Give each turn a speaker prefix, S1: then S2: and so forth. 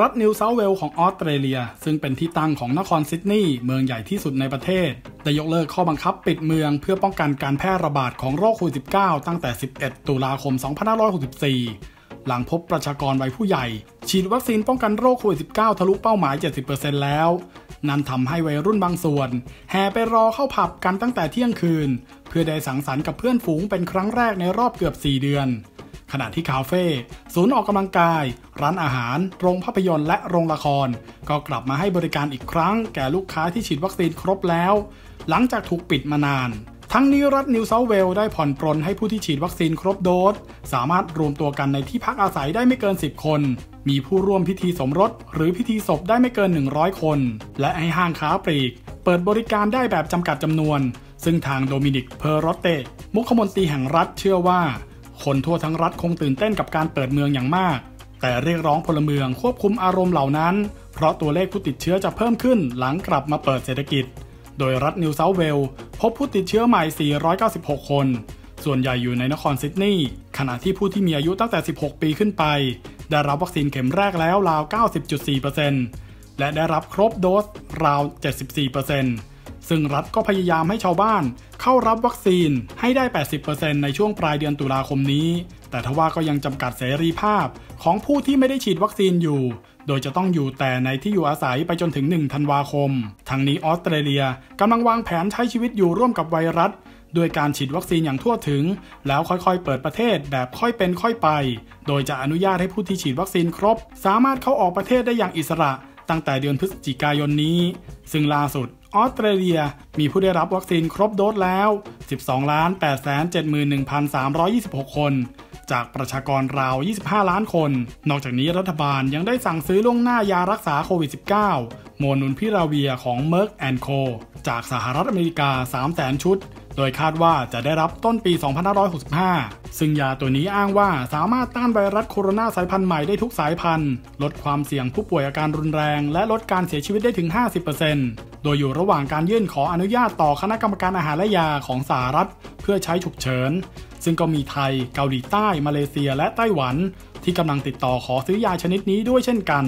S1: รัฐนิวเซาท์เวลของออสเตรเลีย ซึ่งเป็นที่ตั้งของนครซิดนีย์เมืองใหญ่ที่สุดในประเทศ ได้ยกเลิกข้อบังคับปิดเมืองเพื่อป้องกันการแพร่ระบาดของโรคโควิด -19 ตั้งแต่ 11 ตุลาคม 2564 หลังพบประชากรวัยผู้ใหญ่ ฉีดวัคซีนป้องกันโรคโควิด -19 ทะลุเป้าหมาย 70%แล้ว นั่นทำให้วัยรุ่นบางส่วน แห่ไปรอเข้าผับกันตั้งแต่เที่ยงคืน เพื่อได้สังสรรค์กับเพื่อนฝูงเป็นครั้งแรกในรอบเกือบ 4 เดือน ขณะที่คาเฟ่ศูนย์ออกกำลังกาย ร้านอาหาร โรงภาพยนตร์และโรงละคร ก็กลับมาให้บริการอีกครั้ง แก่ลูกค้าที่ฉีดวัคซีนครบแล้ว หลังจากถูกปิดมานาน ทั้งนี้รัฐนิวเซาเวลได้ผ่อนปรนให้ผู้ที่ฉีดวัคซีนครบโดส สามารถรวมตัวกันในที่พักอาศัยได้ไม่เกิน 10 คน มีผู้ร่วมพิธีสมรส หรือพิธีศพได้ไม่เกิน 100 คน และให้ห้างค้าปลีก เปิดบริการได้แบบจำกัดจำนวน ซึ่งทางโดมินิกเพอร์โรเตมุขมนตรีแห่งรัฐเชื่อว่า คนทั่วทั้งรัฐคงตื่นเต้นกับการเปิดเมืองอย่างมาก แต่เรียกร้องพลเมืองควบคุมอารมณ์เหล่านั้น เพราะตัวเลขผู้ติดเชื้อจะเพิ่มขึ้นหลังกลับมาเปิดเศรษฐกิจ โดยรัฐนิวเซาท์เวลส์พบผู้ติดเชื้อใหม่ 496 คน ส่วนใหญ่อยู่ในนครซิดนีย์ขณะที่ผู้ที่มีอายุตั้งแต่ 16 ปีขึ้นไป ได้รับวัคซีนเข็มแรกแล้วราว 90.4%และได้รับครบโดสราว 74%ซึ่งรัฐก็พยายามให้ชาวบ้าน เข้ารับวัคซีนให้ได้ 80%ในช่วงปลายเดือนตุลาคมนี้ แต่ทว่าก็ยังจำกัดเสรีภาพของผู้ที่ไม่ได้ฉีดวัคซีนอยู่ โดยจะต้องอยู่แต่ในที่อยู่อาศัยไปจนถึง 1 ธันวาคม ทั้งนี้ออสเตรเลียกำลังวางแผนใช้ชีวิตอยู่ร่วมกับไวรัสด้วยการฉีดวัคซีนอย่างทั่วถึง แล้วค่อยๆ เปิดประเทศแบบค่อยเป็นค่อยไป โดยจะอนุญาตให้ผู้ที่ฉีดวัคซีนครบ สามารถเข้าออกประเทศได้อย่างอิสระตั้งแต่เดือนพฤศจิกายนนี้ ซึ่งล่าสุด ออสเตรเลีย มีผู้ได้รับวัคซีนครบโดสแล้ว 12 8 7 1 3 2 6 คน จากประชากรราว 25 ล้านคน นอกจากนี้รัฐบาลยังได้สั่งซื้อล่วงหน้ายารักษาโควิด -19 โมนูนพิราเวียของ Merck Co จากสหรัฐอเมริกา 300,000 ชุด โดยคาดว่าจะได้รับต้นปี 2565 ซึ่งยาตัวนี้อ้างว่าสามารถต้านไวรัสโคโรนาสายพันธุ์ใหม่ได้ทุกสายพันธุ์ ลดความเสี่ยงผู้ป่วยอาการรุนแรง และลดการเสียชีวิตได้ถึง 50% โดยอยู่ระหว่างการยื่นขออนุญาตต่อคณะกรรมการอาหารและยาของสหรัฐ เพื่อใช้ฉุกเฉิน ซึ่งก็มีไทย เกาหลีใต้ มาเลเซีย และไต้หวัน ที่กำลังติดต่อขอซื้อยาชนิดนี้ด้วยเช่นกัน